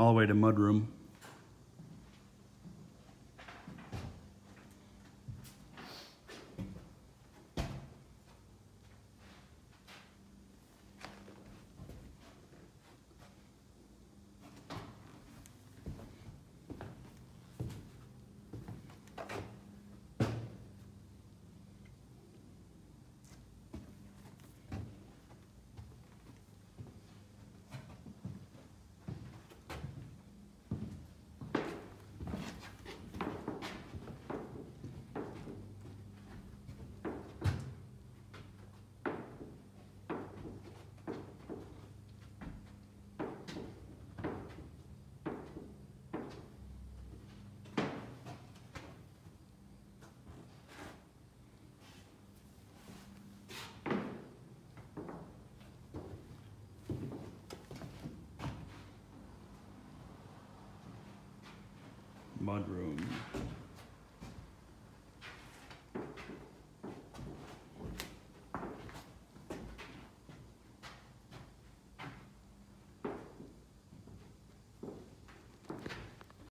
all the way to mudroom. Mudroom.